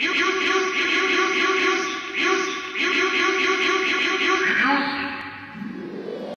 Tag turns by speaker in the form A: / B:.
A: You